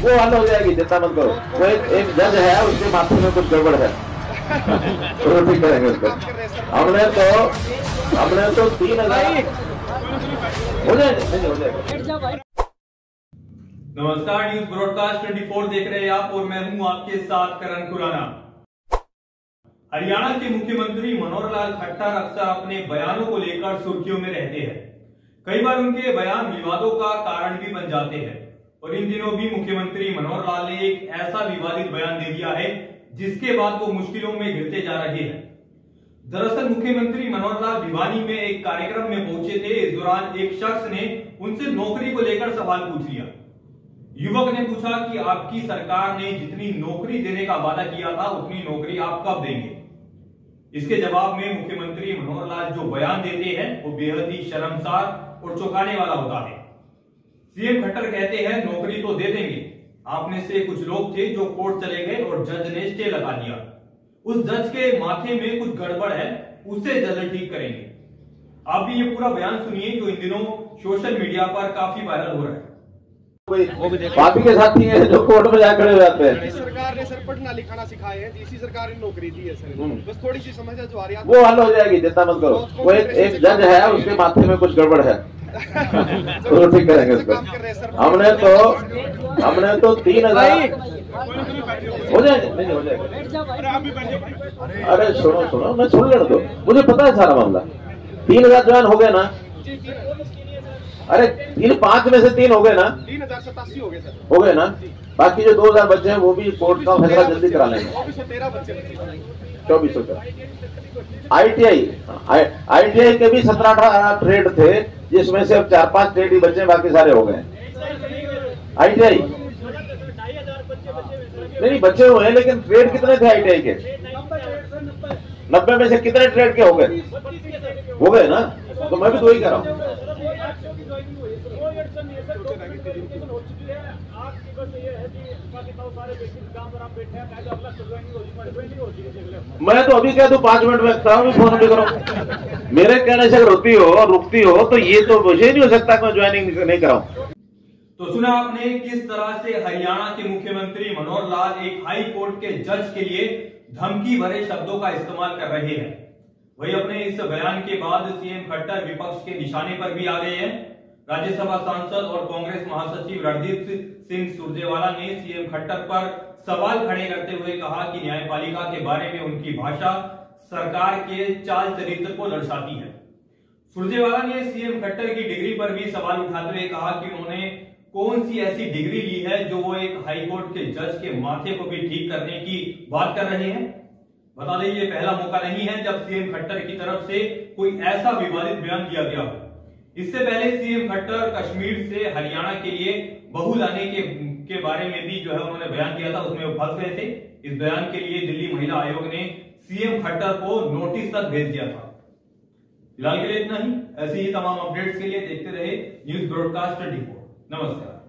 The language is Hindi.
वो हल हो जाएगी चिंता मत करो। वो एक, एक जज है उसके माथे में कुछ गड़बड़ है। तो ठीक करेंगे उसको। हमने तो हमने तो तीन हज़ार हो जाएगा हो नमस्कार न्यूज़ ब्रॉडकास्ट 24 देख रहे हैं आप और मैं हूँ आपके साथ करण खुराना। हरियाणा के मुख्यमंत्री मनोहर लाल खट्टर अक्सर अपने बयानों को लेकर सुर्खियों में रहते हैं। कई बार उनके बयान विवादों का कारण भी बन जाते हैं। और इन दिनों भी मुख्यमंत्री मनोहर लाल ने एक ऐसा विवादित बयान दे दिया है, जिसके बाद वो मुश्किलों में घिरते जा रहे हैं। दरअसल मुख्यमंत्री मनोहर लाल भिवानी में एक कार्यक्रम में पहुँचे थे। इस दौरान एक शख्स ने उनसे नौकरी को लेकर सवाल पूछ लिया। युवक ने पूछा कि आपकी सरकार ने जितनी नौकरी देने का वादा किया था, उतनी नौकरी आप कब देंगे? इसके जवाब में मुख्यमंत्री मनोहर लाल जो बयान देते हैं, वो बेहद ही शर्मसार और चौंकाने वाला होता है। सीएम खट्टर कहते हैं नौकरी तो दे देंगे। आप में से कुछ लोग थे जो कोर्ट चले गए और जज ने स्टे लगा दिया। उस जज के माथे में कुछ गड़बड़ है उसे जल्द ठीक करेंगे। आप भी ये पूरा बयान सुनिए जो इन दिनों सोशल मीडिया पर काफ़ी वायरल हो रहा है। पापी के साथी हैं जो कोर्ट में जा खड़े हो जाते हैं। सरकार ने सर पढ़ना लिखाना सिखाए हैं इसी सरकार ने नौकरी दी है सर। हम्म। बस थोड़ी सी समस्या जो आ रही है। वो हल हो जाएगी चिंता मत करो। वो एक जज है उसके माथे में कुछ गड़बड़ है। तो ठीक करेंगे उसको हमने तो हमने तो तीन हज़ार हो जाएगा नहीं नहीं, हो जाएगा। अरे सुनो सुनो मैं सुन लेने दो। मुझे पता है सारा मामला। तीन हज़ार ज्वाइन हो गए ना? अरे तीन पाँच में से तीन हो गए ना? तीन हज़ार सतासी हो गए सर। हो गए ना? बाकी जो दो हज़ार बच्चे हैं वो भी कोर्ट का फैसला जल्दी करा लेंगे। चौबीस सौ बच्चे बचे। आई का आईटीआई आईटीआई के भी सत्रह अठारह ट्रेड थे। जिसमें से अब चार पाँच ट्रेड ही बचे, बाकी सारे हो गए। आईटीआई नहीं, बचे हुए हैं, लेकिन ट्रेड कितने थे आईटीआई के? नब्बे में से कितने ट्रेड के हो गए? हो गए ना? तो मैं भी तो वही कह रहा हूँ। मैं तो अभी कह दूँ पाँच मिनट में खड़ा हूँ, फ़ोन भी करो मेरे कहने से अगर होती हो और रुकती हो तो ये तो मुझे नहीं हो सकता मैं ज्वाइनिंग नहीं कराऊं। तो सुना आपने किस तरह से हरियाणा के मुख्यमंत्री मनोहर लाल एक हाई कोर्ट के जज के लिए धमकी भरे शब्दों का इस्तेमाल कर रहे हैं? वही अपने इस बयान के बाद सीएम खट्टर विपक्ष के निशाने पर भी आ गए हैं। राज्यसभा सांसद और कांग्रेस महासचिव रणदीप सिंह सुरजेवाला ने सीएम खट्टर पर सवाल खड़े करते हुए कहा कि न्यायपालिका के बारे में उनकी भाषा सरकार के चाल चरित्र को दर्शाती है। सुरजेवाला ने सीएम खट्टर की डिग्री पर भी सवाल उठाते हुए कहा कि उन्होंने कौन सी ऐसी डिग्री ली है जो वो एक हाईकोर्ट के जज के माथे को भी ठीक करने की बात कर रहे हैं। बता दें, ये पहला मौका नहीं है जब सीएम खट्टर की तरफ़ से कोई ऐसा विवादित बयान दिया गया हो। इससे पहले सीएम खट्टर कश्मीर से हरियाणा के लिए बहु लाने के के बारे में भी जो है उन्होंने बयान दिया था, उसमें वो फंस गए थे। इस बयान के लिए दिल्ली महिला आयोग ने सीएम खट्टर को नोटिस तक भेज दिया था। फ़िलहाल के लिए इतना ही। ऐसे ही तमाम अपडेट्स के लिए देखते रहे न्यूज़ ब्रॉडकास्ट 24 नमस्कार।